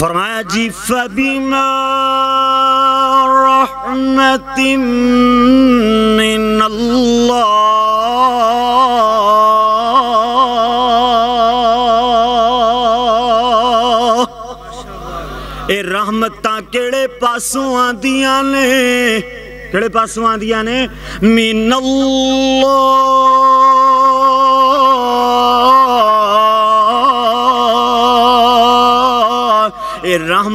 फरमाया, जी फबीमा रहमतिम ए रहमत केड़े पासों आदियाँ ने? केड़े पासों आदियाँ ने? मीन अल्लाह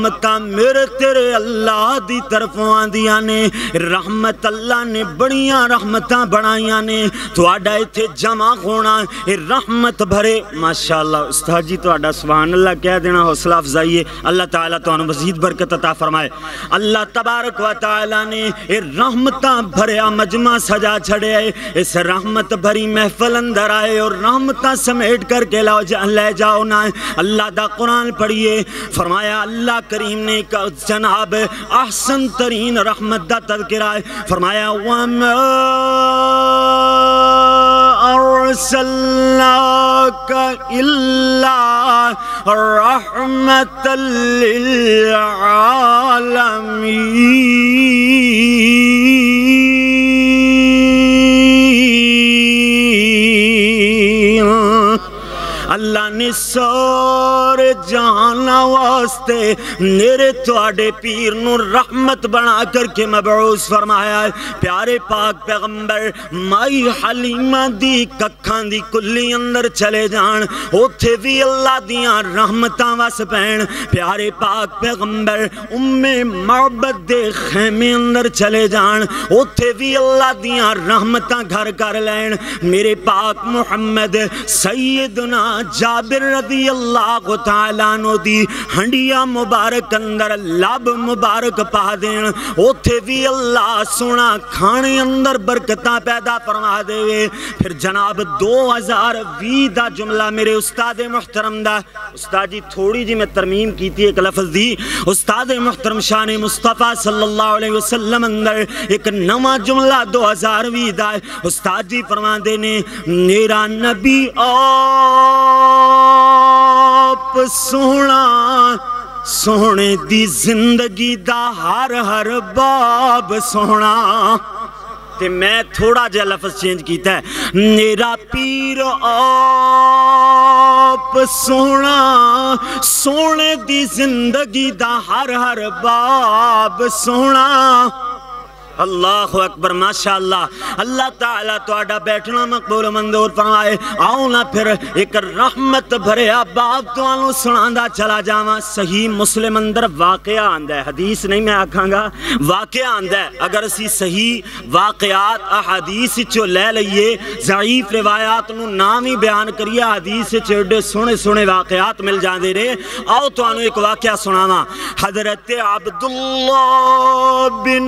मता मेरे तेरे अल्लाह की तरफ़ आदि ने, रहमत अल्लाह ने, बड़िया रहमत बनाईया ने। थोड़ा इतने जमा होना रहमत भरे। माशाला उस्ताद जी थोड़ा सुबहान अल्लाह कह देना, हौसला अफजाई है अल्लाह तला तो मजीद बरकत अता फरमाए। अल्लाह तबारक व ताला ने रहमत भरिया मजमा सजा छड़े इस रहमत भरी महफल अंदर आए और रहमत समेट करके लाओ, जा ले जाओ ना। अल्लाह का कुरान पढ़िए। फरमाया, अल्लाह करीम ने जनाब आसन तरीन रहमत का तस्करा है। फरमाया वम रहमत आलमी अल्लाह ने सारे जहाना वास्ते मेरे थोड़े पीर नु रहमत बना करके मबूस फरमाया प्यारे पाक पैगंबर, माई हलीमा दी कखां दी कुल्ली अंदर चले जान उथे भी अल्लाह दियाँ रहमत वस पैण। प्यारे पाक पैगंबर, उम्मे मोहब्बत दे खेमे अंदर चले जान उथे भी अल्लाह दियाँ रहमत घर कर लैन मेरे पाक मुहम्मद, सैयदना जाबिर रदी अल्लाह तआला नो दी हंडिया मुबारक अंदर, लब मुबारक पा देन उथे भी अल्लाह सोना खाने अंदर बरकतां पैदा फरमा देवे। फिर जनाब 2020 दा जुमला मेरे उस्ताद मुहतरम दा। उस्ताद जी थोड़ी जी मैं तरमीम की एक लफ्ज दी। उस्ताद मुहतरम शान मुस्तफ़ा सल्लल्लाहु अलैहि वसल्लम अंदर एक नवा जुमला 2020 दा है उस्ताद जी फरमाते ने, मेरा नबी ਆਪ ਸੋਹਣਾ, ਸੋਹਣੇ ਦੀ ਜ਼ਿੰਦਗੀ ਦਾ ਹਰ ਹਰ ਬਾਬ ਸੋਹਣਾ। ਤੇ ਮੈਂ ਥੋੜਾ ਜਿਹਾ ਲਫ਼ਜ਼ ਚੇਂਜ ਕੀਤਾ ਮੇਰਾ ਪੀਰ ਆਪ ਸੋਹਣਾ, ਸੋਹਣੇ ਦੀ ਜ਼ਿੰਦਗੀ ਦਾ ਹਰ ਹਰ ਬਾਬ ਸੋਣਾ अल्लाह अकबर माशा अल्लाह ताला थोड़ा बैठना मकबूल, मंजूर फरमाए, आओ ना फिर एक रहमत भरे बाप तुम सुना चला जावा। सही मुस्लिम अंदर वाकया आंदा है। हदीस नहीं मैं आखागा, वाकया आंदा है। अगर असी सही वाकयात अहादीस चो लै लीए जईफ रिवायात ना भी बयान करिए, हदीस एडे सोने सोने वाकयात मिल जाते रे। आओ तो एक वाकया सुनावा। हज़रत अब्दुल्ला बिन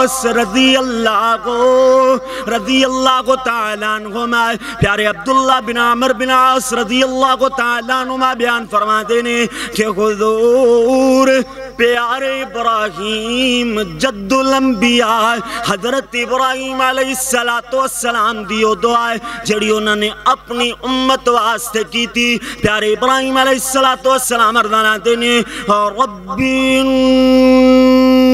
आस रज़ी अल्लाह को रज़ी अल्लाह को तालानुमा प्यारे अब्दुल्ला बिन आमर बिन आस रज़ी अल्लाह को तालानुमा बयान फरमाते ने कि हुजूर, प्यारे इब्राहिम, जद्दुल अंबिया, हज़रत इब्राहिम अलैहिस्सलाम दी ओ दुआ जेड़ी उन्होंने अपनी उम्मत वास्ते की थी। प्यारे इब्राहिम अलैहिस्सलाम अरदाना देने और रब्बी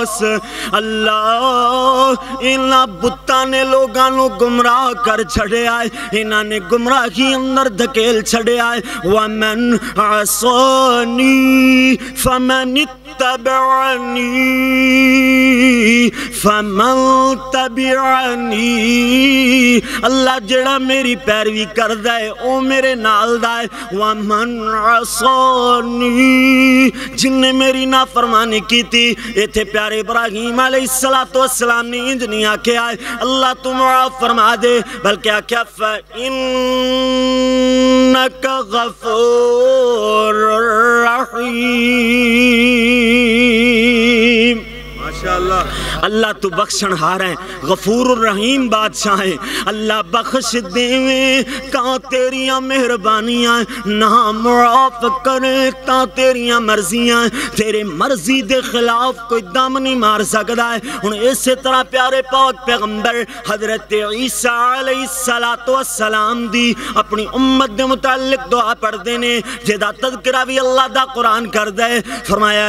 पास अल्लाह इन्हों बुत्ता ने लोगों गुमराह कर छड़िया है। इन्होंने गुमराही अंदर धकेल छड़िया है। वमन आसोनी फमन तबनी फमन तबियानी अल्लाह जड़ा मेरी पैरवी कर है वह मेरे नाल वमन आसोनी जिन्हें मेरी ना नाफरमानी की इतने प्यार प्यारे इब्राहिम तो वस्सलाम ने इंज नहीं आख्या अल्लाह तू माफ़ फरमा दे, बल्कि आख्या इन गफूर अल्लाह तू बख्शण हार है गफूर रहीम बादशाह। है अल्लाह बख्श देवे का तेरिया मेहरबानियाँ। ना मुआफ करे, ता तेरिया मर्जियाँ। तेरे मर्ज़ी दे खिलाफ कोई दम नहीं मार सकता है। हूँ इस तरह प्यारे पाक पैगंबर, हज़रत ईसा सलाम दी अपनी उम्मत के मुतालिक दुआ पढ़ते ने, जिदा तदकरा भी अल्लाह का कुरान कर दे फरमाया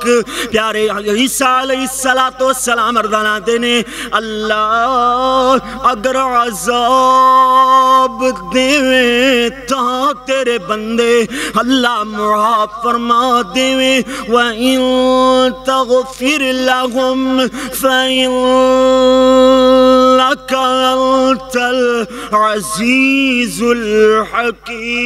पाक प्यारे सलाह तो सलाम अरदाना ने अल्लाह, अगर आजाब देवे तो तेरे बंदे अल्लाह मुआफ फरमा देवे। वो फिर लगुम चल अजीजुल हकी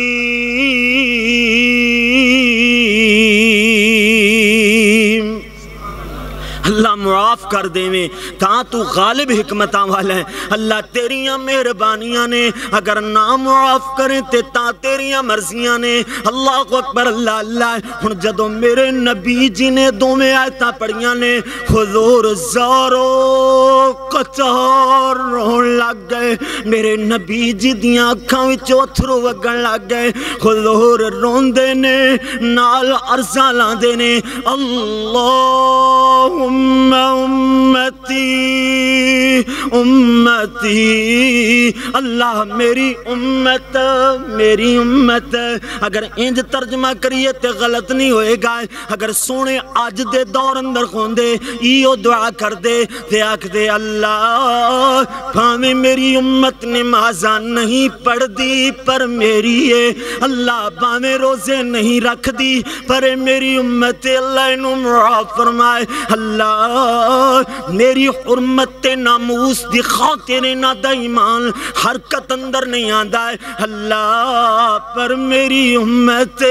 अल्लाह मुआफ कर देवे, ता तू गालिब हिकमत वाला है। अल्लाह तेरिया मेहरबानियाँ ने, अगर ना मुआफ करे ते ता तेरिया मर्जियाँ ने। अल्लाह को अकबर, अल्लाह अल्लाह, हुन जदों मेरे नबी जी ने दोवें आयतां पढ़ियाँ ने, हुजूर ज़ारो कचार रोन लग गए। मेरे नबी जी दियाँ अखां अथरू वगण लग गए। हुजूर रोंदे ने, नाल अर्ज़ां लांदे ने। अल्लाह उम्मती उम्मती अल्लाह मेरी उम्मत मेरी उम्मत अगर इंज तर्जमा करिए तो गलत नहीं होएगा अगर सोने अज दे दौर अंदर होंदे इो दुआ कर दे ते आखदे अल्लाह भावे मेरी उम्मत नमाजा नहीं पढ़दी पर मेरी है अल्लाह भावे रोज़े नहीं रखदी पर मेरी उम्मत अल्लाह इनू फरमाए अल्लाह मेरी हुरमत नामूस दी खातिर ना दा ईमान हरकत अंदर नहीं आंदा है। अल्लाह, पर मेरी उम्मत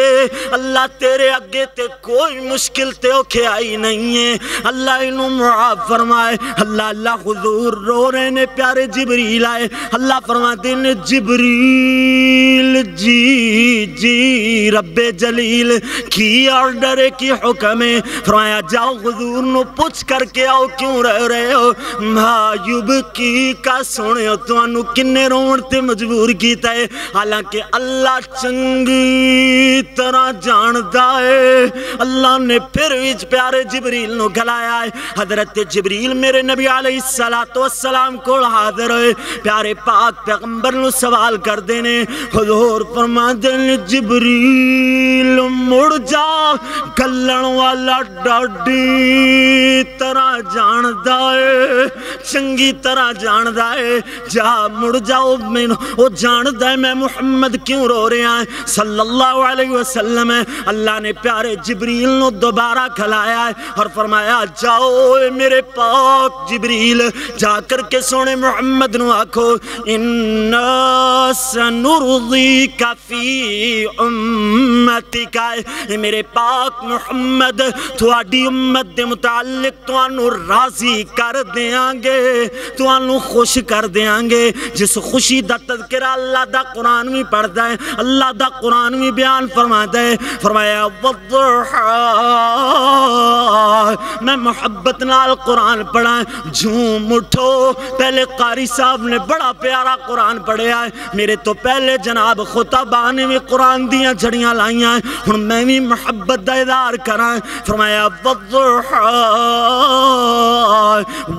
अल्लाह तेरे अगे ते कोई मुश्किल ते औखे आई नहीं है। अल्लाह इनू मुआफ फरमाए। अल्लाह अल्लाह हुजूर रो रहे ने, प्यारे जिबरील आए। अल्लाह फरमाते ने, जिबरील, जी जी, रब्बे जलील, की ऑर्डर की हुक्म है? फरमाया, जाओ हुजूर नु कुछ करके आओ, क्यों रह रहे हो? महायुब की का सुन तुम किन्ने रोन से मजबूर किया है? हालाँकि अल्लाह चंगी तरह जानता है। अल्लाह ने फिर भी प्यारे जबरील नु गलाया है। हज़रत जबरील मेरे नबी अलैहिस्सलाम को हाजिर होए प्यारे पाक पैगंबर नु सवाल करदे ने, हुजूर फरमाते ने, जबरील मुड़ जा गलन वाला डाडी। ਵਾਲਾ ਡਾਡੀ ਤਰ੍ਹਾਂ ਜਾਣਦਾ ਏ ਚੰਗੀ ਤਰ੍ਹਾਂ ਜਾਣਦਾ ਏ ਜਾ ਮੁੜ ਜਾਓ ਮੈਨੂੰ ਉਹ ਜਾਣਦਾ ਹੈ ਮੈਂ ਮੁਹੰਮਦ ਕਿਉਂ ਰੋ ਰਿਹਾ ਹਾਂ सल्लल्लाहु अलैहि वसल्लम अल्लाह ने प्यारे जिब्रील नो दोबारा खिलाया है और फरमाया जाओ मेरे पाक जिब्रील जाकर के सोने मोहम्मद नु आखो इन्ना सनुरदी कफी उम्मतिका मेरे पाक मुहम्मद थोड़ी उम्मत दे मुतालिक ਤੁਹਾਨੂੰ ਰਾਜ਼ੀ ਕਰ ਦੇਾਂਗੇ ਤੁਹਾਨੂੰ ਖੁਸ਼ ਕਰ ਦੇਾਂਗੇ ਜਿਸ ਖੁਸ਼ੀ ਦਾ ਤਜ਼ਕਿਰਾ ਅੱਲਾਹ ਦਾ ਕੁਰਾਨ ਵੀ ਪੜਦਾ ਹੈ ਅੱਲਾਹ ਦਾ कुरान भी बयान फरमाता है फरमाया मैं मोहब्बत नाल कुरान पढ़ा झूम उठो पहले कारी साहब ने बड़ा प्यारा कुरान पढ़िया है मेरे तो पहले जनाब खुताबा ने भी कुरान दियाँ झड़ियाँ लाइया हूँ मैं भी मोहब्बत का इजहार करा फरमाया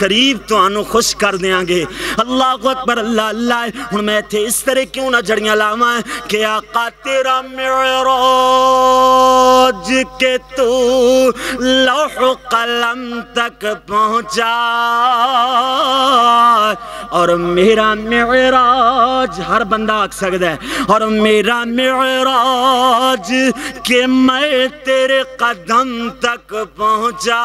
करीब तो खुश कर देंगे अल्लाह को अकबर, अल्लाह अल्लाह। हूँ मैं इतने इस तरह क्यों ना जड़ियाँ लाव कि आका तेरा मेरोज के तू लौह कलम तक पहुँचा। और मेरा मेराज हर बंदा आख सकता है। और मेरा मेराज के मैं तेरे कदम तक पहुँचा।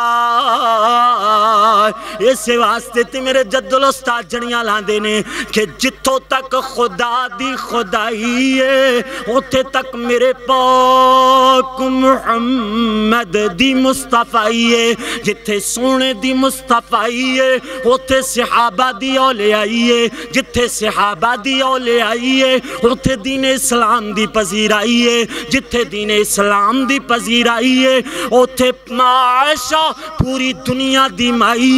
इस वास्ते ते मेरे जद्दुल उस्ताद जड़ियाँ लाते ने कि जिथों तक खुदा दी खुदाई है उथे तक मेरे पाक मुहम्मद दी मुस्तफाई है। जिथे सोने दी मुस्तफाई है उथे सहाबा दी औले आई है जिथे सहाबा दी औले आई है उथे दीन इस्लाम दी पजीराई है जिथे दीन इस्लाम दी पजीराई है उथे माशा पूरी दुनिया दी माई